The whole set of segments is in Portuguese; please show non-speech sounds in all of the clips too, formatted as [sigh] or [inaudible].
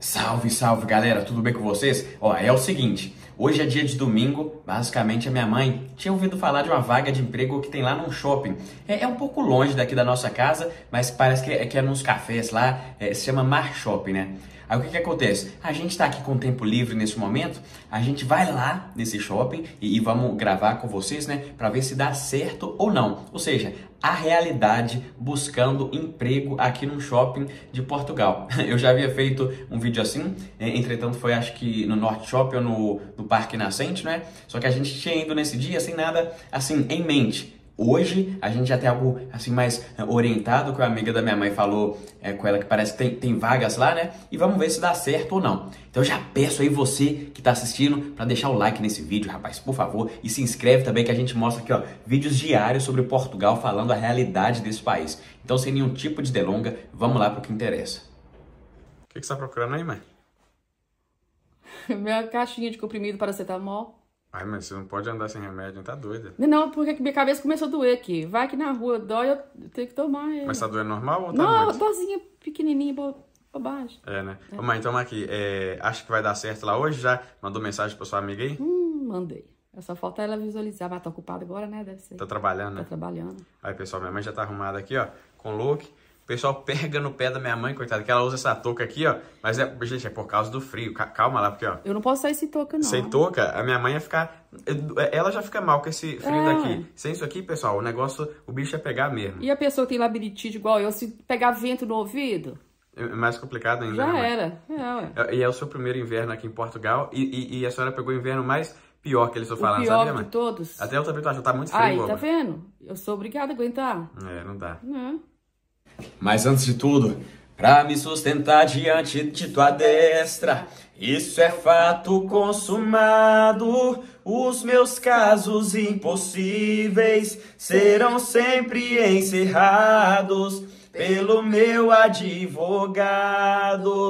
Salve, salve galera, tudo bem com vocês? Ó, é o seguinte, hoje é dia de domingo, basicamente a minha mãe tinha ouvido falar de uma vaga de emprego que tem lá num shopping. É, é um pouco longe daqui da nossa casa, mas parece que é, que é nos cafés lá, é, se chama Mar Shopping, né? Aí o que, que acontece? A gente está aqui com tempo livre nesse momento, a gente vai lá nesse shopping e, e vamos gravar com vocês, né? Para ver se dá certo ou não. Ou seja, a realidade buscando emprego aqui no shopping de Portugal. [laughs] Eu já havia feito um vídeo assim, né? entretanto foi acho que no Norte Shopping ou no, no Parque Nascente, né? Só que a gente tinha ido nesse dia sem nada assim em mente. Hoje a gente já tem algo assim mais eh, orientado, que a amiga da minha mãe falou é, com ela que parece que tem, tem vagas lá, né? E vamos ver se dá certo ou não. Então já peço aí você que está assistindo para deixar o like nesse vídeo, rapaz, por favor, e se inscreve também que a gente mostra aqui, ó, vídeos diários sobre Portugal falando a realidade desse país. Então sem nenhum tipo de delonga, vamos lá para o que interessa. O que, que você está procurando aí, mãe? [laughs] Minha caixinha de comprimido para paracetamol. Ai, mas você não pode andar sem remédio, tá doida? Não, porque minha cabeça começou a doer aqui. Vai que na rua dói, eu tenho que tomar ele. Mas tá doendo normal ou tá Não, muito? dorzinha pequenininha, bo- bobagem. É, né? Ô, mãe, então aqui, é, acha que vai dar certo lá hoje? Já mandou mensagem pra sua amiga aí? Hum, mandei. É só falta ela visualizar, mas tá ocupada agora, né? Deve ser. Tá trabalhando, Tá né? trabalhando. Aí, pessoal, minha mãe já tá arrumada aqui, ó, com look. Pessoal pega no pé da minha mãe, coitada, que ela usa essa touca aqui, ó. Mas, é, gente, é por causa do frio. Ca- Calma lá, porque, ó, Eu não posso sair sem touca, não. sem touca, a minha mãe ia ficar... Ela já fica mal com esse frio É. daqui. Sem isso aqui, pessoal, o negócio, o bicho ia pegar mesmo. E a pessoa que tem labirintite igual eu, se pegar vento no ouvido, É mais complicado ainda, já né, era. É, ué. E é o seu primeiro inverno aqui em Portugal e, e- e a senhora pegou o inverno mais pior que eles estão falando, pior sabia, de mãe? todos. Até eu também tô achando, tá muito frio, Aí, boba. tá vendo? Eu sou obrigada a aguentar. É, não dá. Né? Mas antes de tudo, pra me sustentar diante de tua destra, isso é fato consumado. Os meus casos impossíveis serão sempre encerrados pelo meu advogado.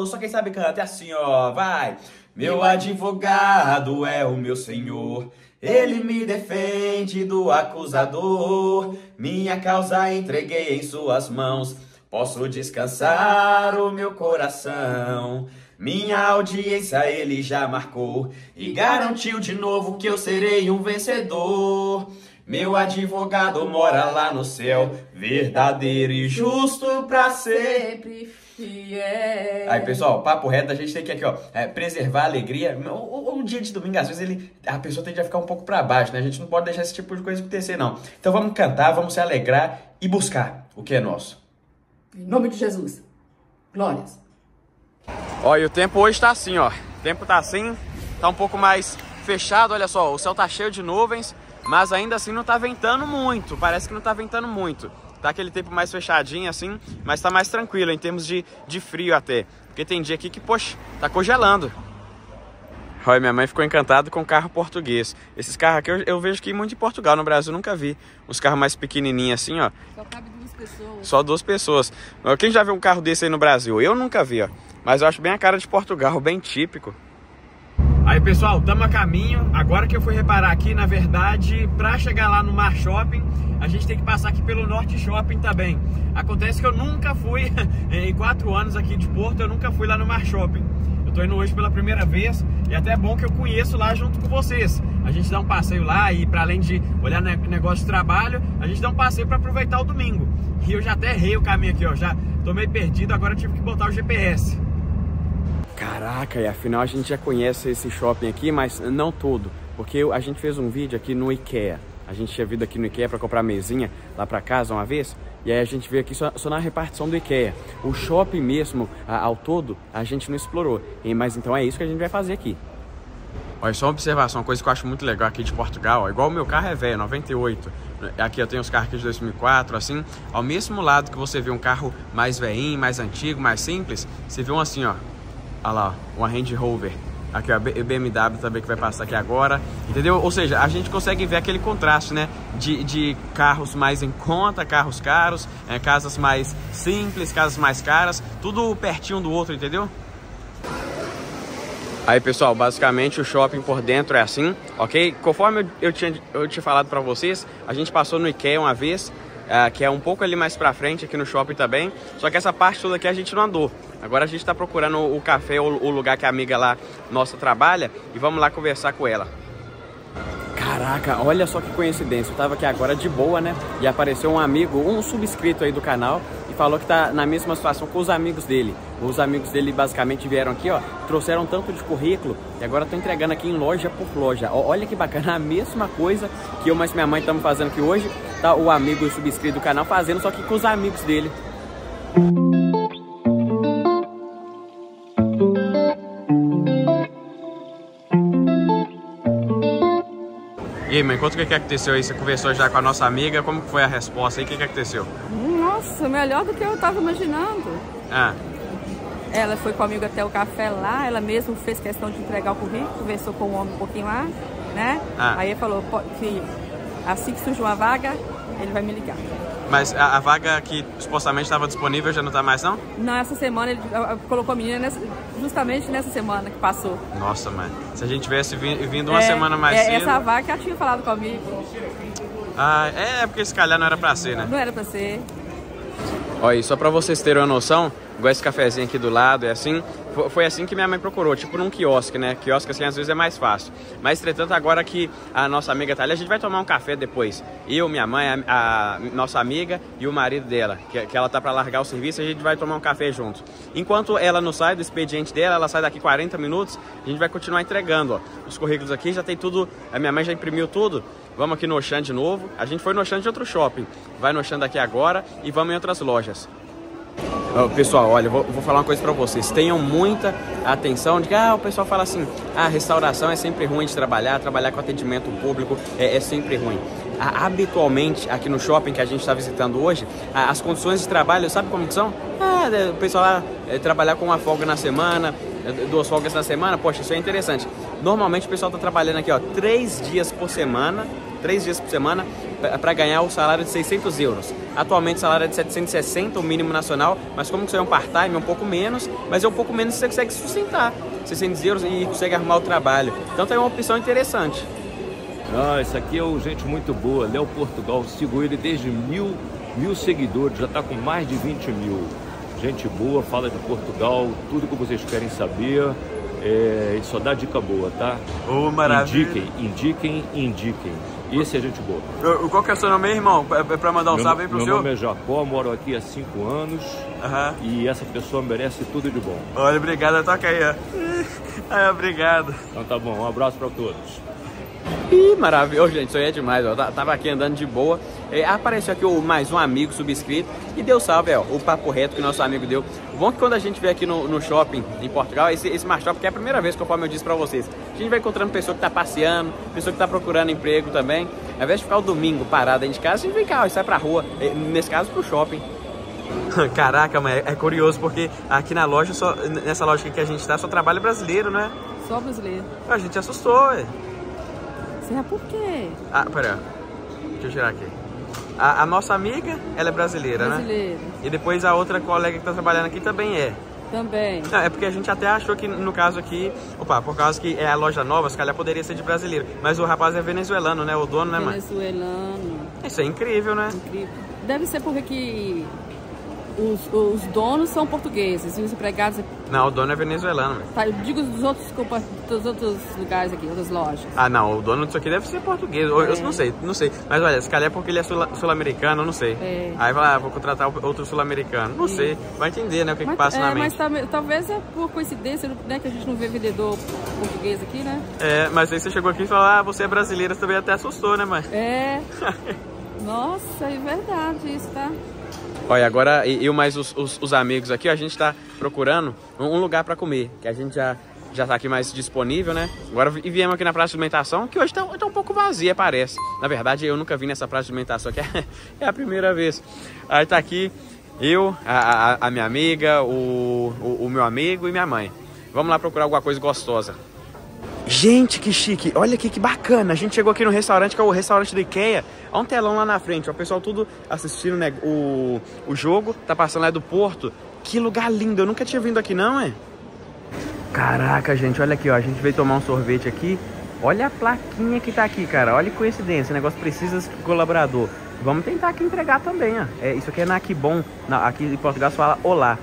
Só quem sabe canta é assim, ó, vai. Meu advogado é o meu senhor. Ele me defende do acusador. Minha causa entreguei em suas mãos. Posso descansar o meu coração. Minha audiência ele já marcou e garantiu de novo que eu serei um vencedor. Meu advogado mora lá no céu, verdadeiro e justo pra sempre. Fiel. Aí, pessoal, papo reto, a gente tem que aqui, ó, é, preservar a alegria. O- o dia de domingo, às vezes, ele, a pessoa tende a ficar um pouco pra baixo, né? A gente não pode deixar esse tipo de coisa acontecer, não. Então vamos cantar, vamos se alegrar e buscar o que é nosso. Em nome de Jesus. Glórias. Ó, e o tempo hoje tá assim, ó. O tempo tá assim, tá um pouco mais fechado, olha só, o céu tá cheio de nuvens, mas ainda assim não tá ventando muito, parece que não tá ventando muito. Tá aquele tempo mais fechadinho assim, mas tá mais tranquilo em termos de, de frio até. Porque tem dia aqui que, poxa, tá congelando. Olha, minha mãe ficou encantada com o carro português. Esses carros aqui eu, eu vejo que muito em Portugal, no Brasil nunca vi. Os carros mais pequenininhos assim, ó. Só cabe pessoas. Só duas pessoas. Quem já viu um carro desse aí no Brasil? Eu nunca vi, ó. Mas eu acho bem a cara de Portugal, bem típico. Aí, pessoal, estamos a caminho. Agora que eu fui reparar aqui, na verdade, para chegar lá no Mar Shopping, a gente tem que passar aqui pelo Norte Shopping também. Acontece que eu nunca fui, [laughs] em quatro anos aqui de Porto, eu nunca fui lá no Mar Shopping. Eu tô indo hoje pela primeira vez e até é bom que eu conheço lá junto com vocês. A gente dá um passeio lá e para além de olhar ne- negócio de trabalho, a gente dá um passeio para aproveitar o domingo. E eu já até errei o caminho aqui, ó, já tô meio perdido, agora tive que botar o GPS. Caraca, e afinal a gente já conhece esse shopping aqui, mas não todo, porque a gente fez um vídeo aqui no IKEA. A gente tinha vindo aqui no IKEA para comprar mesinha lá para casa uma vez, e aí a gente veio aqui só, só na repartição do IKEA. O shopping mesmo, a- ao todo, a gente não explorou. E- Mas então é isso que a gente vai fazer aqui. Olha, só uma observação, uma coisa que eu acho muito legal aqui de Portugal, ó, igual o meu carro é velho, 98. Aqui eu tenho os carros aqui de 2004, assim. Ao mesmo lado que você vê um carro mais velhinho, mais antigo, mais simples, você vê um assim, ó. Olha lá, uma Range Rover. Aqui, ó, a BMW também que vai passar aqui agora. Entendeu? Ou seja, a gente consegue ver aquele contraste, né? De, de carros mais em conta, carros caros, é, casas mais simples, casas mais caras, tudo pertinho do outro, entendeu? Aí, pessoal, basicamente o shopping por dentro é assim, ok? Conforme eu, tinha, eu tinha falado pra vocês, a gente passou no IKEA uma vez uh, que é um pouco ali mais pra frente, aqui no shopping também. Só que essa parte toda aqui a gente não andou. Agora a gente tá procurando o café, o, o lugar que a amiga lá nossa trabalha, e vamos lá conversar com ela. Caraca, olha só que coincidência. Eu tava aqui agora de boa, né? E apareceu um amigo, um subscrito aí do canal, e falou que tá na mesma situação com os amigos dele. Os amigos dele basicamente vieram aqui, ó, trouxeram tanto de currículo e agora estão entregando aqui em loja por loja. Olha que bacana, [laughs] a mesma coisa que eu mais minha mãe estamos fazendo aqui hoje, tá o amigo subscrito do canal fazendo, só que com os amigos dele. E aí, mãe, conta o que, que aconteceu aí? Você conversou já com a nossa amiga, como foi a resposta aí? O que, que aconteceu? Nossa, melhor do que eu estava imaginando. Ah. Ela foi comigo até o café lá, ela mesma fez questão de entregar o currículo, conversou com o homem um pouquinho lá, né? Ah. Aí ele falou que assim que surgiu uma vaga, ele vai me ligar. Mas a, a vaga que supostamente estava disponível já não está mais, não? Não, essa semana ele colocou a menina nessa, justamente nessa semana que passou. Nossa, mãe. Se a gente tivesse vindo uma é, semana mais é, cedo... Essa vaga que ela tinha falado comigo. Ah, é, porque se calhar não era pra ser, né? Não era pra ser. Olha, só pra vocês terem uma noção, igual esse cafezinho aqui do lado, é assim. Foi assim que minha mãe procurou, tipo num quiosque, né? Quiosque assim às vezes é mais fácil. Mas entretanto, agora que a nossa amiga tá ali, a gente vai tomar um café depois. Eu, minha mãe, a, a nossa amiga e o marido dela, que, que ela tá para largar o serviço, a gente vai tomar um café junto. Enquanto ela não sai do expediente dela, ela sai daqui 40 minutos, a gente vai continuar entregando, ó. Os currículos aqui já tem tudo, a minha mãe já imprimiu tudo. Vamos aqui no Oxan de novo. A gente foi no Oxan de outro shopping. Vai no Oxan daqui agora e vamos em outras lojas. Pessoal, olha, vou, vou, falar uma coisa para vocês. Tenham muita atenção de que ah, o pessoal fala assim: ah, restauração é sempre ruim de trabalhar, trabalhar com atendimento público é, é sempre ruim. Habitualmente, aqui no shopping que a gente está visitando hoje, as condições de trabalho, sabe como são? Ah, o pessoal lá é, trabalhar com uma folga na semana, é, duas folgas na semana, poxa, isso é interessante. Normalmente o pessoal está trabalhando aqui, ó, três dias por semana, três dias por semana, para ganhar o salário de 600 euros. Atualmente o salário é de 760, o mínimo nacional, mas como você é um part-time, é um pouco menos, mas é um pouco menos você consegue sustentar 600 euros e consegue arrumar o trabalho. Então tem uma opção interessante. Ah, esse aqui é o gente muito boa, Léo Portugal, sigo ele desde mil, mil seguidores, já está com mais de 20 mil. Gente boa, fala de Portugal, tudo que vocês querem saber. É, só dá dica boa, tá? Ô, oh, maravilha. Indiquem, indiquem, indiquem. Esse é gente boa. qual que é o seu nome, irmão? É, é pra mandar um meu, salve aí pro meu senhor? Meu nome é Jacó, moro aqui há cinco anos. Uhum. E essa pessoa merece tudo de bom. Olha, obrigado. Toca aí, ó. [laughs] Ai, obrigado. Então tá bom, um abraço pra todos. Ih, maravilhoso, gente, isso aí é demais, ó. Tava aqui andando de boa. É, apareceu aqui o, mais um amigo subscrito e deu salve, ó, o papo reto que nosso amigo deu. Bom que quando a gente vê aqui no, no shopping em Portugal, esse, esse Smart Shop, que é a primeira vez, conforme eu disse pra vocês, a gente vai encontrando pessoa que tá passeando, pessoa que tá procurando emprego também. Ao invés de ficar o domingo parado dentro de casa, a gente vem cá, ó, sai pra rua, nesse caso pro shopping. [laughs] Caraca, mas é, é curioso porque aqui na loja, só, nessa loja que a gente tá, só trabalha brasileiro, né? Só brasileiro. A gente assustou, ué. Será por quê? Ah, pera. Deixa eu tirar aqui. A, a, nossa amiga, ela é brasileira, brasileira, né? E depois a outra colega que tá trabalhando aqui também é. Também. Não, é porque a gente até achou que no caso aqui, opa, por causa que é a loja nova, se calhar poderia ser de brasileiro. Mas o rapaz é venezuelano, né? O dono, né, mãe? Venezuelano. Isso é incrível, né? Incrível. Deve ser porque que os, os donos são portugueses e os empregados... Não, o dono é venezuelano. Tá, eu digo dos outros, dos outros lugares aqui, outras lojas. Ah, não, o dono disso aqui deve ser português. É. Eu não sei, não sei. Mas olha, se calhar é porque ele é sul-americano, não sei. É. Aí vai lá, vou contratar outro sul-americano. Não sei, vai entender, né, o que, mas, que passa é, na mente. Mas talvez é por coincidência, né, que a gente não vê vendedor português aqui, né? É, mas aí você chegou aqui e falou, ah, você é brasileira, você também até assustou, né, mãe? É. [laughs] Nossa, é verdade isso, tá? Olha, agora eu mais os, os, os amigos aqui, a gente está procurando um lugar para comer, que a gente já já tá aqui mais disponível, né? Agora e viemos aqui na praça de alimentação, que hoje tá, tá, um pouco vazia, parece. Na verdade, eu nunca vim nessa praça de alimentação, que é, [laughs] é a primeira vez. Aí tá aqui eu, a, a, a minha amiga, o, o, o meu amigo e minha mãe. Vamos lá procurar alguma coisa gostosa. Gente, que chique. Olha aqui que bacana. A gente chegou aqui no restaurante, que é o restaurante do Ikea. Olha um telão lá na frente. O pessoal tudo assistindo né, o, o jogo. Tá passando lá do Porto. Que lugar lindo. Eu nunca tinha vindo aqui, não, é? Caraca, gente. Olha aqui, ó. A gente veio tomar um sorvete aqui. Olha a plaquinha que tá aqui, cara. Olha que coincidência. O negócio precisa de colaborador. Vamos tentar aqui entregar também, ó. É, isso aqui é na. Na, aqui em Portugal se fala olá.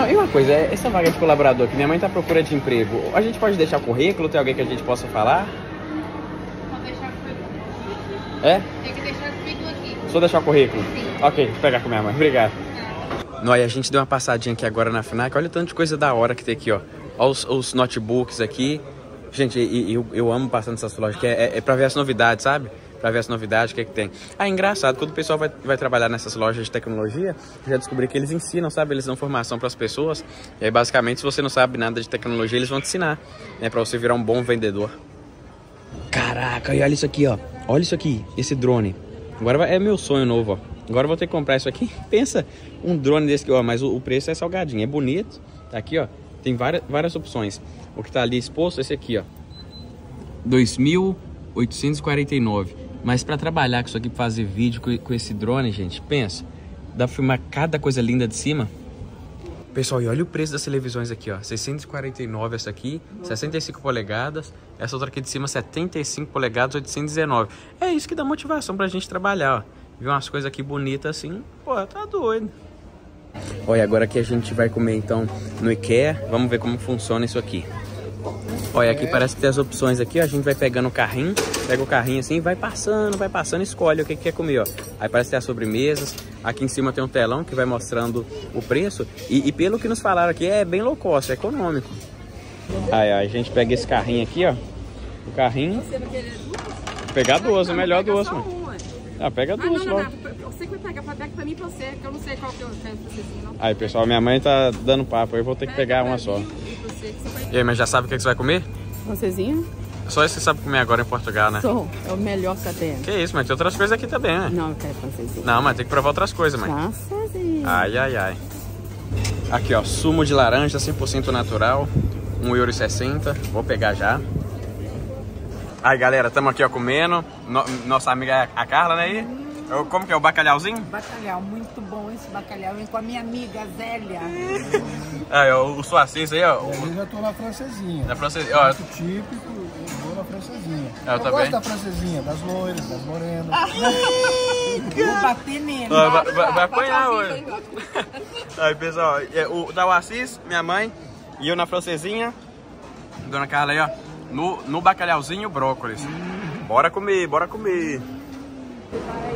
Não, e uma coisa, é, essa vaga de colaborador que minha mãe tá à procura de emprego, a gente pode deixar currículo? Tem alguém que a gente possa falar? Pode deixar o currículo. É? Tem que deixar o currículo aqui. Só deixar o currículo? Sim. Ok, vou pegar com minha mãe. Obrigado. Nós, a gente deu uma passadinha aqui agora na FNAC. Olha o tanto de coisa da hora que tem aqui, ó. Olha os, os notebooks aqui. Gente, e- e eu, eu amo passando nessas lojas, que é, é, é pra ver as novidades, sabe? Pra ver as novidades, o que é que tem. Ah, é engraçado, quando o pessoal vai, vai trabalhar nessas lojas de tecnologia, já descobri que eles ensinam, sabe? Eles dão formação pras pessoas. E aí, basicamente, se você não sabe nada de tecnologia, eles vão te ensinar, né? Pra você virar um bom vendedor. Caraca, e olha isso aqui, ó. Olha isso aqui, esse drone. Agora vai- é meu sonho novo, ó. Agora eu vou ter que comprar isso aqui. [laughs] Pensa, um drone desse aqui, ó. Mas o, o preço é salgadinho, é bonito. Tá aqui, ó. Tem várias, várias opções. O que tá ali exposto, esse aqui, ó. 2.849. Mas pra trabalhar com isso aqui, pra fazer vídeo com, com esse drone, gente, pensa. Dá pra filmar cada coisa linda de cima. Pessoal, e olha o preço das televisões aqui, ó. 649 essa aqui, 65 polegadas. Essa outra aqui de cima, 75 polegadas, 819. É isso que dá motivação pra gente trabalhar, ó. Ver umas coisas aqui bonitas assim, pô, tá doido. Olha, agora que a gente vai comer então no IKEA, vamos ver como funciona isso aqui. Olha, aqui parece que tem as opções aqui, ó. A gente vai pegando o carrinho, pega o carrinho assim, vai passando, vai passando, escolhe o que que quer comer, ó. Aí parece que tem as sobremesas. Aqui em cima tem um telão que vai mostrando o preço. E, e pelo que nos falaram aqui, é bem low cost, é econômico. Aí, ó, a gente pega esse carrinho aqui, ó. O carrinho. Pegar duas, o melhor duas, mano. Ah, pega Ah, não, duas não, logo. não. Você que vai pegar, pega pra mim e pra você, que eu não sei qual que eu quero pra vocês, não. Aí, pessoal, minha mãe tá dando papo, eu vou ter que pegar uma só. E você. E aí, mas já sabe o que que você vai comer? Francesinha? Só isso que você sabe comer agora em Portugal, né? Sou. É o melhor que tem. Que isso, mas tem outras coisas aqui também, né? Não, eu quero francesinha. Não, mas tem que provar outras coisas, mãe. Francesinha. Ai, ai, ai. Aqui, ó, sumo de laranja 100% natural, 1,60€. Vou pegar já. Aí, galera, estamos aqui, ó, comendo. No- nossa amiga a Carla, né? Eu- Como que é o bacalhauzinho? Bacalhau, muito bom esse bacalhau. Com a minha amiga Zélia. Aí, [laughs] ó, o suacis aí, ó. o- Eu já tô na francesinha. Da francesa, ó. Muito típico, eu vou na francesinha. Eu também. gosto da francesinha, das loiras, das morenas. [laughs] Vou bater nele. ó, vai, vai- vai apanhar hoje. [laughs] Aí, pessoal, é, o da Assis, minha mãe, e eu na francesinha. Dona Carla aí, ó. No, no bacalhauzinho, brócolis. Bora comer, bora comer.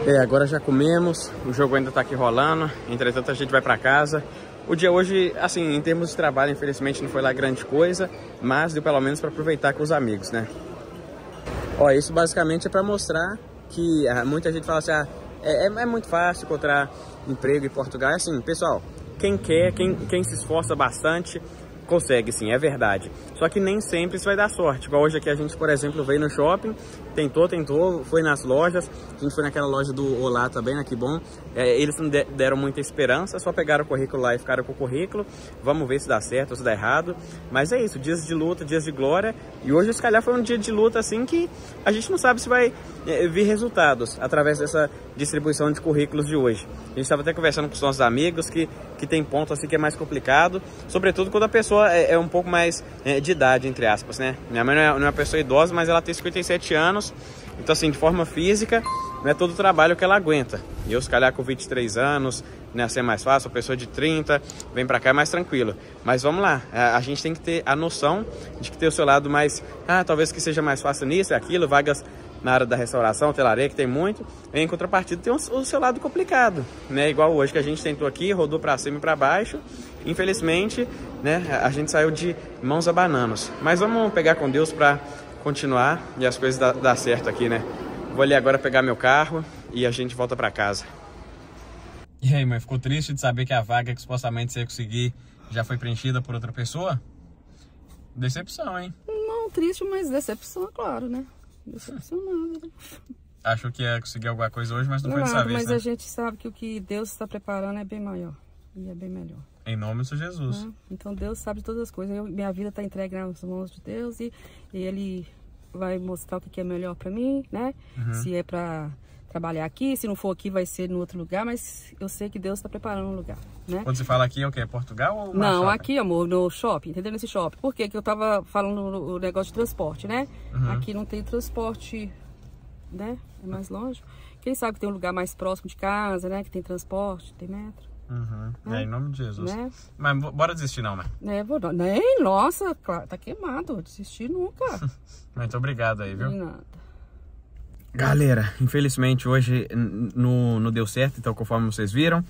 É, agora já comemos, o jogo ainda tá aqui rolando, entretanto a gente vai pra casa. O dia hoje, assim, em termos de trabalho, infelizmente não foi lá grande coisa, mas deu pelo menos para aproveitar com os amigos, né? Ó, isso basicamente é para mostrar que ah, muita gente fala assim, ah, é, é- é muito fácil encontrar emprego em Portugal. É assim, pessoal, quem quer, quem, quem se esforça bastante, consegue sim, é verdade. Só que nem sempre isso vai dar sorte. Igual hoje aqui a gente, por exemplo, veio no shopping, tentou, tentou, foi nas lojas, a gente foi naquela loja do Olá também, né, que bom. É, eles não de- deram muita esperança, só pegaram o currículo lá e ficaram com o currículo. Vamos ver se dá certo ou se dá errado. Mas é isso, dias de luta, dias de glória. E hoje, se calhar, foi um dia de luta assim que a gente não sabe se vai é, vir resultados através dessa distribuição de currículos de hoje. A gente estava até conversando com os nossos amigos que, que tem ponto assim que é mais complicado, sobretudo quando a pessoa é, é um pouco mais é, de idade, entre aspas, né? Minha mãe não é, não é uma pessoa idosa, mas ela tem 57 anos, então assim, de forma física, não é todo o trabalho que ela aguenta. E eu, se calhar, com 23 anos, né, é mais fácil, a pessoa de 30, vem pra cá é mais tranquilo. Mas vamos lá, a, a gente tem que ter a noção de que tem o seu lado mais, ah, talvez que seja mais fácil nisso e aquilo, vagas na área da restauração, hotelaria, que tem muito, em contrapartida tem o, seu lado complicado, né? Igual hoje que a gente tentou aqui, rodou para cima e para baixo. Infelizmente, né, a gente saiu de mãos a bananas. Mas vamos pegar com Deus para continuar e as coisas dar certo aqui, né? Vou ali agora pegar meu carro e a gente volta para casa. E aí, mãe, ficou triste de saber que a vaga que supostamente você ia conseguir já foi preenchida por outra pessoa? Decepção, hein? Não, triste, mas decepção, claro, né? Decepcionada. né? Achou que ia conseguir alguma coisa hoje, mas não foi dessa vez, mas né? a gente sabe que o que Deus está preparando é bem maior. E é bem melhor. Em nome do Senhor Jesus. né? Então Deus sabe todas as coisas. Eu- minha vida está entregue nas mãos de Deus e, e Ele vai mostrar o que é melhor para mim, né? Uhum. Se é para trabalhar aqui, se não for aqui, vai ser em outro lugar, mas eu sei que Deus está preparando um lugar, né? Quando você fala aqui, é o quê? Portugal ou Não, Shopping? aqui, amor, no shopping, entendeu? Nesse shopping. Por quê? Que eu tava falando no, no negócio de transporte, né? Uhum. Aqui não tem transporte, né? É mais longe. Quem sabe que tem um lugar mais próximo de casa, né? Que tem transporte, tem metro. Uhum. É, em nome de Jesus. Né? Mas bo- bora desistir não, né? né? vou dar- Nem, nossa, claro, tá queimado. Desistir nunca. [laughs] Muito obrigado aí, viu? De nada. Galera, infelizmente hoje não, deu certo, então conforme vocês viram,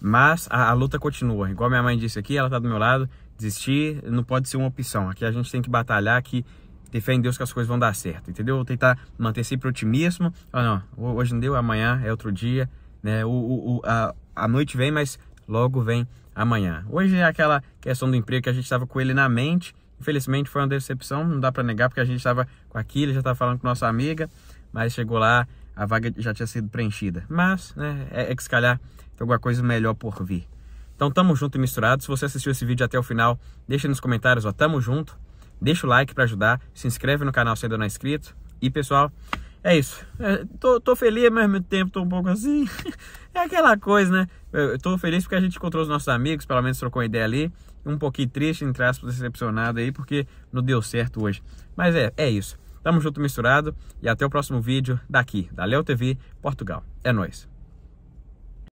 mas a, a luta continua. Igual minha mãe disse aqui, ela tá do meu lado, desistir não pode ser uma opção. Aqui a gente tem que batalhar, que ter fé em Deus que as coisas vão dar certo, entendeu? Vou tentar manter sempre otimismo. Ah, não, ho- hoje não deu, amanhã é outro dia, né? O, o, o- a, a noite vem, mas logo vem amanhã. Hoje é aquela questão do emprego que a gente estava com ele na mente. Infelizmente foi uma decepção, não dá para negar, porque a gente estava com aquilo, já estava falando com nossa amiga, mas chegou lá, a vaga já tinha sido preenchida. Mas, né, é, é que se calhar tem alguma coisa melhor por vir. Então tamo junto e misturado. Se você assistiu esse vídeo até o final, deixa nos comentários, ó, tamo junto. Deixa o like para ajudar, se inscreve no canal se ainda não é inscrito. E pessoal, é isso. É, tô, tô feliz ao mesmo tempo, tô um pouco assim. [laughs] é aquela coisa, né? Eu tô feliz porque a gente encontrou os nossos amigos, pelo menos trocou ideia ali. Um pouquinho triste, entre aspas, decepcionado aí, porque não deu certo hoje. Mas é, é isso. Tamo junto misturado e até o próximo vídeo daqui, da Leo TV Portugal. É nóis.